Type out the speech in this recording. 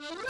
Bye.